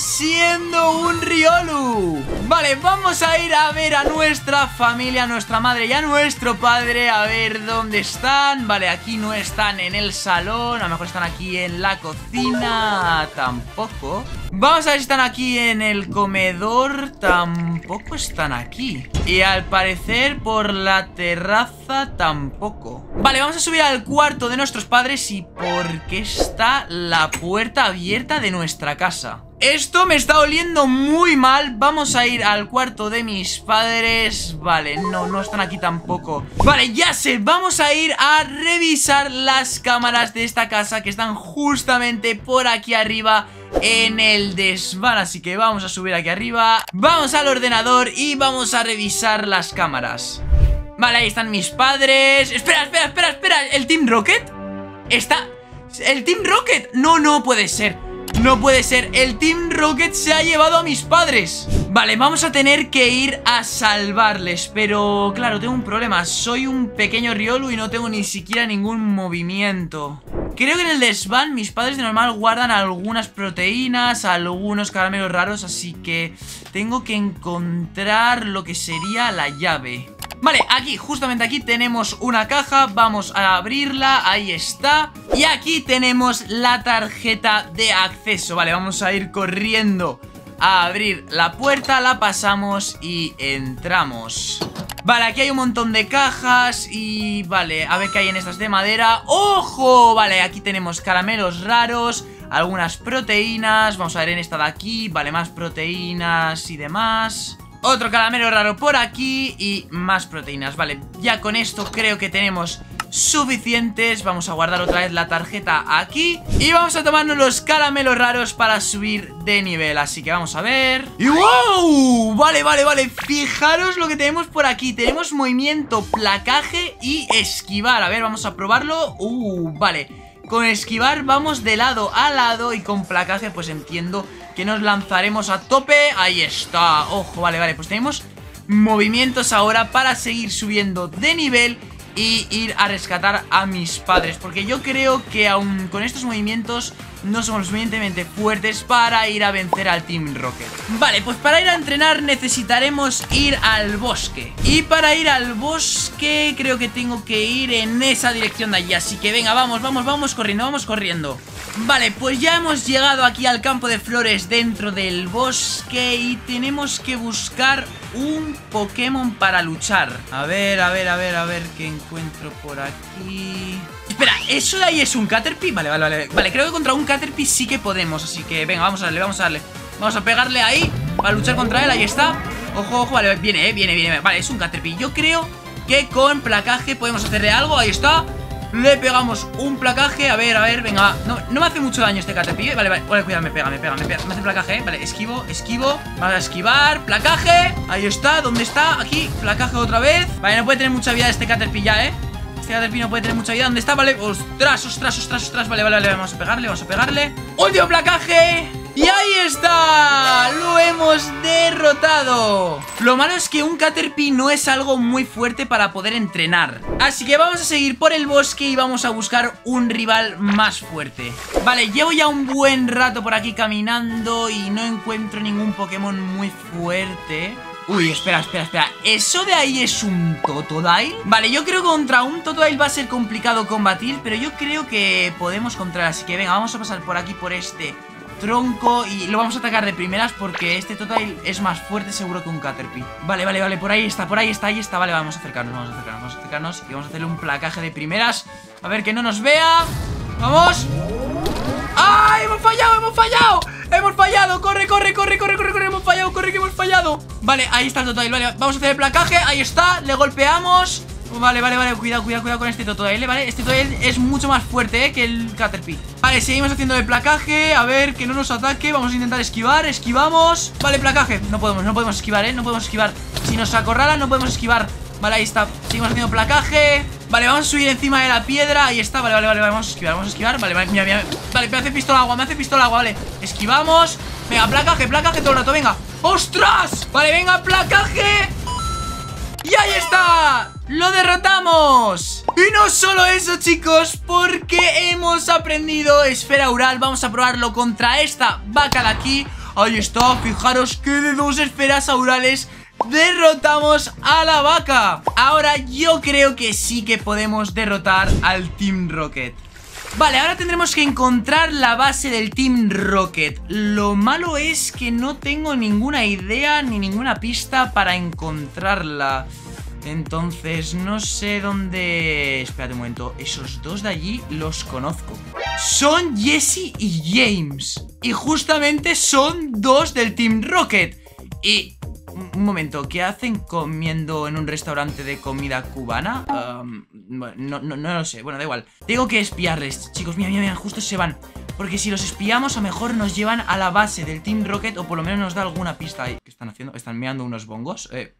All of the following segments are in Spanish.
siendo un Riolu. Vale, vamos a ir a ver a nuestra familia, a nuestra madre y a nuestro padre A ver dónde están. Vale, aquí no están en el salón A lo mejor están aquí en la cocina Tampoco. Vamos a ver si están aquí en el comedor Tampoco están aquí. Y al parecer por la terraza tampoco. Vale, vamos a subir al cuarto de nuestros padres ¿Y por qué está la puerta abierta de nuestra casa? Esto me está oliendo muy mal. Vamos a ir al cuarto de mis padres. Vale, no, no están aquí tampoco. Vale, ya sé, vamos a ir a revisar las cámaras de esta casa Que están justamente por aquí arriba en el desván Así que vamos a subir aquí arriba. Vamos al ordenador y vamos a revisar las cámaras. Vale, ahí están mis padres. Espera, espera, espera, espera. ¿El Team Rocket? ¿Está? ¿El Team Rocket? No, no puede ser no puede ser, el Team Rocket se ha llevado a mis padres. Vale, vamos a tener que ir a salvarles Pero claro, tengo un problema. Soy un pequeño Riolu y no tengo ni siquiera ningún movimiento. Creo que en el desván mis padres de normal guardan algunas proteínas Algunos caramelos raros Así que tengo que encontrar lo que sería la llave Vale, aquí, justamente aquí tenemos una caja Vamos a abrirla, ahí está. Y aquí tenemos la tarjeta de acceso Vale, vamos a ir corriendo a abrir la puerta La pasamos y entramos. Vale, aquí hay un montón de cajas Y vale, a ver qué hay en estas de madera. ¡Ojo! Vale, aquí tenemos caramelos raros Algunas proteínas Vamos a ver en esta de aquí Vale, más proteínas y demás otro caramelo raro por aquí y más proteínas. Vale, ya con esto creo que tenemos suficientes. Vamos a guardar otra vez la tarjeta aquí Y vamos a tomarnos los caramelos raros para subir de nivel. Así que vamos a ver. ¡Y wow! Vale, vale, vale. Fijaros lo que tenemos por aquí. Tenemos movimiento, placaje y esquivar. A ver, vamos a probarlo. ¡Uh! Vale. Con esquivar vamos de lado a lado Y con placaje pues entiendo que nos lanzaremos a tope. Ahí está, ojo, vale, vale. Pues tenemos movimientos ahora para seguir subiendo de nivel y ir a rescatar a mis padres Porque yo creo que aún con estos movimientos no somos suficientemente fuertes para ir a vencer al Team Rocket. Vale, pues para ir a entrenar necesitaremos ir al bosque. Y para ir al bosque creo que tengo que ir en esa dirección de allí. Así que venga, vamos, vamos, vamos corriendo, vamos corriendo Vale, pues ya hemos llegado aquí al campo de flores dentro del bosque y tenemos que buscar un Pokémon para luchar. A ver, a ver, a ver, a ver qué encuentro por aquí. Espera, ¿eso de ahí es un Caterpie? Vale, vale, vale. Vale, creo que contra un Caterpie sí que podemos Así que venga, vamos a darle, vamos a darle. Vamos a pegarle ahí para luchar contra él, ahí está. Ojo, ojo, vale, viene, eh, viene, viene. Vale, es un Caterpie, yo creo que con placaje podemos hacerle algo, ahí está le pegamos un placaje, a ver, a ver, venga No, no me hace mucho daño este Caterpie Vale, vale, vale, cuidado, me pega, me pega, me pega Me hace placaje, ¿eh? vale, esquivo, esquivo Vamos a esquivar, placaje Ahí está, ¿dónde está? Aquí, placaje otra vez Vale, no puede tener mucha vida este Caterpie ya, ¿eh? Este Caterpie no puede tener mucha vida ¿Dónde está? Vale, ostras, ostras, ostras, ostras Vale, vale, vale, vamos a pegarle, vamos a pegarle ¡Último placaje! ¡Y ahí está! ¡Lo hemos derrotado! Lo malo es que un Caterpie no es algo muy fuerte para poder entrenar Así que vamos a seguir por el bosque y vamos a buscar un rival más fuerte Vale, llevo ya un buen rato por aquí caminando y no encuentro ningún Pokémon muy fuerte Uy, espera, espera, espera ¿Eso de ahí es un Totodile? Vale, yo creo que contra un Totodile va a ser complicado combatir Pero yo creo que podemos contra Así que venga, vamos a pasar por aquí, por este tronco y lo vamos a atacar de primeras porque este total es más fuerte seguro que un Caterpie. Vale, vale, vale, por ahí está, por ahí está, ahí está. Vale, vamos a acercarnos, vamos a acercarnos, vamos a acercarnos y vamos a hacerle un placaje de primeras. A ver que no nos vea. ¡Vamos! ¡Ay! ¡Hemos fallado! ¡Hemos fallado! ¡Hemos fallado! ¡Corre, corre, corre, corre, corre, corre! ¡Hemos fallado! ¡Corre que hemos fallado! Vale, ahí está el total, vale, vamos a hacer el placaje Ahí está, le golpeamos Vale, vale, vale, cuidado, cuidado, cuidado con este Totodile, ¿vale? Este Totodile es mucho más fuerte, ¿eh? Que el Caterpie Vale, seguimos haciendo el placaje A ver, que no nos ataque Vamos a intentar esquivar, esquivamos Vale, placaje No podemos, no podemos esquivar, ¿eh? No podemos esquivar Si nos acorralan, no podemos esquivar Vale, ahí está Seguimos haciendo placaje Vale, vamos a subir encima de la piedra Ahí está, vale, vale, vale, vamos a esquivar, vamos a esquivar Vale, vale, mira, mira Vale, me hace pistola agua, me hace pistola agua, vale Esquivamos Venga, placaje, placaje todo el rato, venga ¡Ostras! Vale, venga, placaje. ¡Lo derrotamos! Y no solo eso, chicos, porque hemos aprendido esfera oral Vamos a probarlo contra esta vaca de aquí. Ahí está, fijaros que de dos esferas aurales derrotamos a la vaca. Ahora yo creo que sí que podemos derrotar al Team Rocket. Vale, ahora tendremos que encontrar la base del Team Rocket. Lo malo es que no tengo ninguna idea ni ninguna pista para encontrarla entonces, no sé dónde... Espérate un momento. Esos dos de allí los conozco. Son Jesse y James. Y justamente son dos del Team Rocket. Y un momento, ¿qué hacen comiendo en un restaurante de comida cubana? no, no, lo sé, bueno, da igual Tengo que espiarles, chicos, mira, mira, mira, justo se van Porque si los espiamos, a lo mejor nos llevan a la base del Team Rocket O por lo menos nos da alguna pista ¿Qué están haciendo? ¿Están mirando unos bongos? Eh,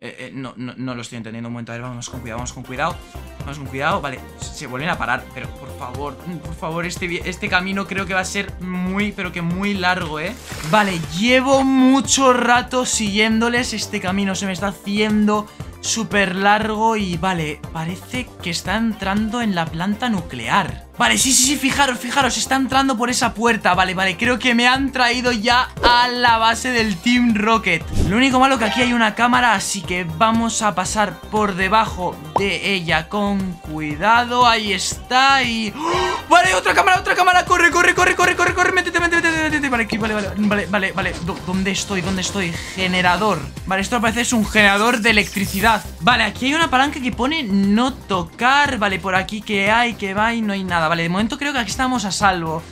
eh, eh, no, no, no, lo estoy entendiendo un momento. A ver, vamos con cuidado, vamos con cuidado. Vamos con cuidado. Vale, se vuelven a parar. Pero por favor, por favor, este, este camino creo que va a ser muy, pero que muy largo, ¿eh? Vale, llevo mucho rato siguiéndoles. Este camino se me está haciendo súper largo y vale, parece que está entrando en la planta nuclear. Vale, sí, sí, sí, fijaros, fijaros, está entrando por esa puerta. Vale, vale, creo que me han traído ya a la base del Team Rocket. Lo único malo que aquí hay una cámara, así que vamos a pasar por debajo de ella con cuidado Ahí está y... ¡Oh! Vale, otra cámara, otra cámara, corre, corre, corre, corre, corre, corre, métete, métete, métete, métete Vale, aquí, vale, vale, vale, vale, vale ¿Dónde estoy? ¿Dónde estoy? Generador Vale, esto parece es un generador de electricidad Vale, aquí hay una palanca que pone no tocar Vale, por aquí que hay, que va y no hay nada Vale, de momento creo que aquí estamos a salvo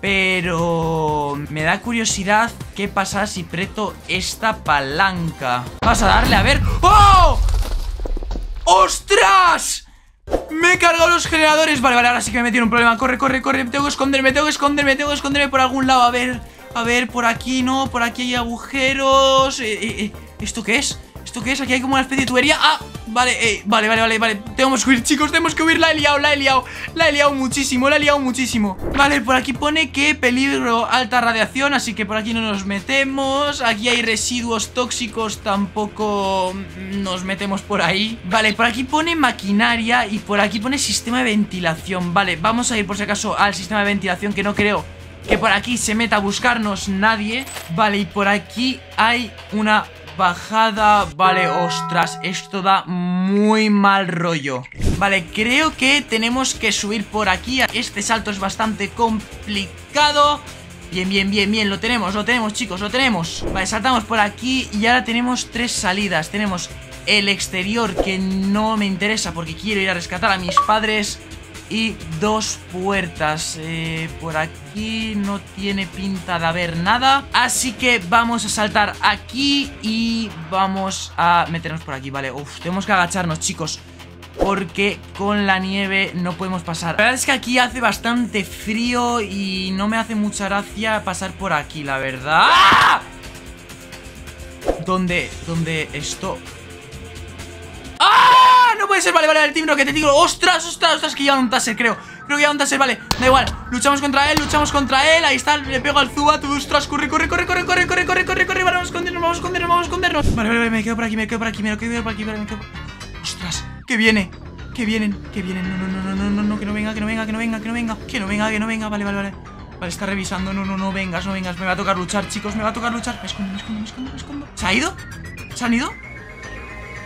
pero me da curiosidad qué pasa si preto esta palanca. Vamos a darle a ver. ¡Oh! ¡Ostras! Me he cargado los generadores Vale, vale, ahora sí que me en un problema Corre, corre, corre, tengo que esconderme, tengo que esconderme Tengo que esconderme por algún lado A ver, a ver, por aquí no Por aquí hay agujeros eh, eh, eh, ¿Esto qué es? ¿Esto qué es? Aquí hay como una especie de tubería. ¡Ah! Vale, eh, vale, vale, vale, vale. Tenemos que huir, chicos, tenemos que huir La he liado, la he liado La he liado muchísimo, la he liado muchísimo. Vale, por aquí pone que peligro alta radiación Así que por aquí no nos metemos. Aquí hay residuos tóxicos Tampoco nos metemos por ahí. Vale, por aquí pone maquinaria Y por aquí pone sistema de ventilación. Vale, vamos a ir por si acaso al sistema de ventilación Que no creo que por aquí se meta a buscarnos nadie. Vale, y por aquí hay una bajada Vale, ostras, esto da muy mal rollo. Vale, creo que tenemos que subir por aquí Este salto es bastante complicado. Bien, bien, bien, bien, lo tenemos, lo tenemos chicos, lo tenemos. Vale, saltamos por aquí y ahora tenemos tres salidas. Tenemos el exterior que no me interesa porque quiero ir a rescatar a mis padres y dos puertas eh, Por aquí no tiene pinta de haber nada Así que vamos a saltar aquí Y vamos a meternos por aquí, vale Uf, tenemos que agacharnos, chicos porque con la nieve no podemos pasar La verdad es que aquí hace bastante frío Y no me hace mucha gracia pasar por aquí, la verdad ¡Ah! ¿Dónde? ¿Dónde esto? No puede vale, vale, el Team que te digo ¡Ostras, ostras, ostras! Que lleva un taser, creo. Creo que lleva un taser, vale, da igual. Luchamos contra él, luchamos contra él Ahí está, le pego al Zubat Ostras, corre, corre, corre, corre, corre, corre, corre, corre, corre Vamos a escondernos, vamos a escondernos, vamos a escondernos. Vale, vale, vale, me quedo por aquí, me quedo por aquí Me quedo por aquí, me quedo Ostras, que viene Que vienen, que vienen, no, no, no, no, no, no Que no venga, que no venga, que no venga, que no venga Que no venga, que no venga, vale, vale, vale. Vale, está revisando, no, no, no vengas, no vengas Me va a tocar luchar, chicos, me va a tocar luchar. Me escondo, me escondo, me escondo, me escondo. ¿Se ha ido? ¿Se han ido?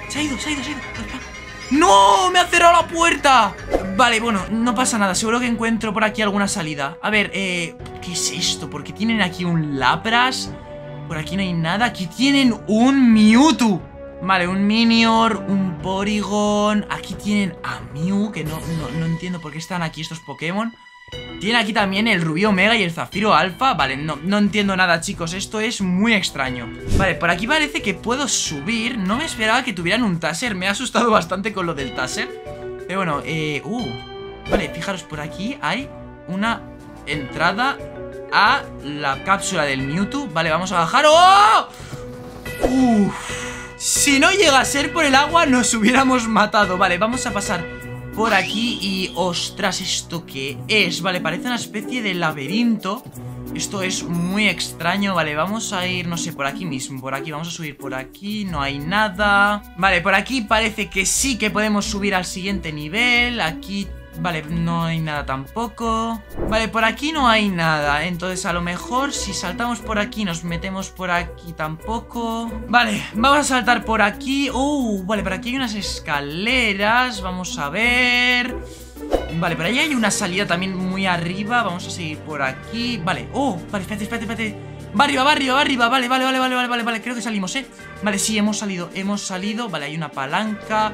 Se ha ido, se ha ido, se ha ido ¡No! ¡Me ha cerrado la puerta! Vale, bueno, no pasa nada. Seguro que encuentro por aquí alguna salida. A ver, eh... ¿Qué es esto? Porque tienen aquí un Lapras Por aquí no hay nada. Aquí tienen un Mewtwo. Vale, un Minior, un Porygon. Aquí tienen a Mew Que no, no, no entiendo por qué están aquí estos Pokémon tiene aquí también el rubí omega y el zafiro alfa. Vale, no, no entiendo nada chicos. Esto es muy extraño. Vale, por aquí parece que puedo subir. No me esperaba que tuvieran un taser. Me ha asustado bastante con lo del taser. Pero bueno, eh... Uh. Vale, fijaros, por aquí hay una entrada a la cápsula del Mewtwo. Vale, vamos a bajar. ¡Oh! Uf. Si no llega a ser por el agua Nos hubiéramos matado. Vale, vamos a pasar por aquí y... ¡Ostras! ¿Esto qué es? Vale, parece una especie de laberinto. Esto es muy extraño. Vale, vamos a ir, no sé, por aquí mismo. Por aquí, vamos a subir por aquí. No hay nada. Vale, por aquí parece que sí que podemos subir al siguiente nivel. Aquí Vale, no hay nada tampoco. Vale, por aquí no hay nada. Entonces a lo mejor si saltamos por aquí Nos metemos por aquí tampoco. Vale, vamos a saltar por aquí. Uh, vale, por aquí hay unas escaleras. Vamos a ver. Vale, por ahí hay una salida también muy arriba. Vamos a seguir por aquí. Vale, oh, vale, espérate, espérate, espérate. Va arriba, va arriba. Vale, vale, vale, vale, vale, vale, vale Creo que salimos, ¿eh? Vale, sí, hemos salido, hemos salido. Vale, hay una palanca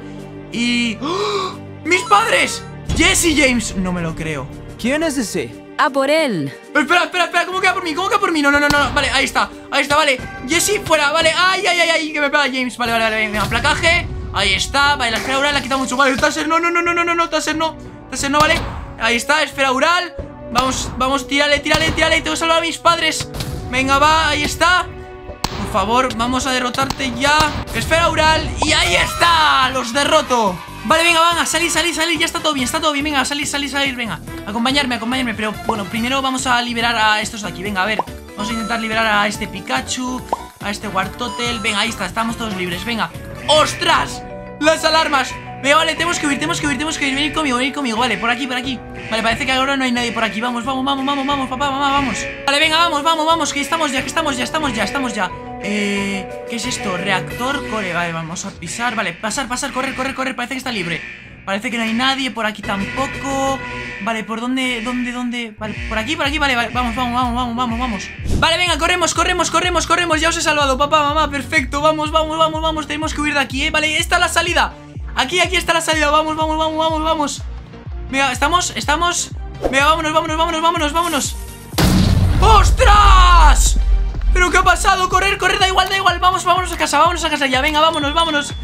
Y... ¡Oh! ¡Mis padres! Jesse James, no me lo creo. ¿Quién es ese? A por él. Espera, espera, espera, ¿cómo queda por mí? ¿Cómo queda por mí? No, no, no, no, vale, ahí está, ahí está, vale. Jesse, fuera, vale, ay, ay, ay, ay, que me pega James. Vale, vale, vale, venga, placaje. Ahí está, vale, la esfera oral la quita mucho. Vale, Taser, no, no, no, no, no, no, no, Taser, no Taser, no, vale. Ahí está, esfera oral Vamos, vamos, tírale, tírale, tírale Tengo que salvar a mis padres. Venga, va, ahí está. Por favor, vamos a derrotarte ya. Esfera oral Y ahí está, los derroto Vale, venga, van a salir, salir, salir Ya está todo bien, está todo bien, venga, salir, salir, salir Venga, acompañarme, acompañarme Pero bueno, primero vamos a liberar a estos de aquí. Venga, a ver, vamos a intentar liberar a este Pikachu A este Wartotel. Venga, ahí está, estamos todos libres, venga. ¡Ostras! Las alarmas. Venga, vale, tenemos que huir, tenemos que huir, tenemos que huir. Venid conmigo, venid conmigo, vale, por aquí, por aquí. Vale, parece que ahora no hay nadie por aquí. Vamos, vamos, vamos, vamos, vamos, papá, mamá, vamos. Vale, venga, vamos, vamos, vamos Que estamos ya, que estamos ya, estamos ya, estamos ya Eh, ¿qué es esto? Reactor, core, vale, vamos a pisar Vale, pasar, pasar, correr, correr, correr Parece que está libre Parece que no hay nadie, por aquí tampoco Vale, ¿por dónde, dónde, dónde? Vale, por aquí, por aquí, vale, vale Vamos, vamos, vamos, vamos, vamos, vamos Vale, venga, corremos, corremos, corremos, corremos Ya os he salvado, papá, mamá, perfecto Vamos, vamos, vamos, vamos Tenemos que huir de aquí, ¿eh? Vale, esta es la salida Aquí, aquí está la salida Vamos, vamos, vamos, vamos, vamos Venga, estamos, estamos Venga, vámonos, vámonos, vámonos, vámonos, vámonos ¡Ostras! ¿Pero qué ha pasado? Correr, correr, da igual, da igual. Vamos, vámonos a casa, vámonos a casa ya. Venga, vámonos, vámonos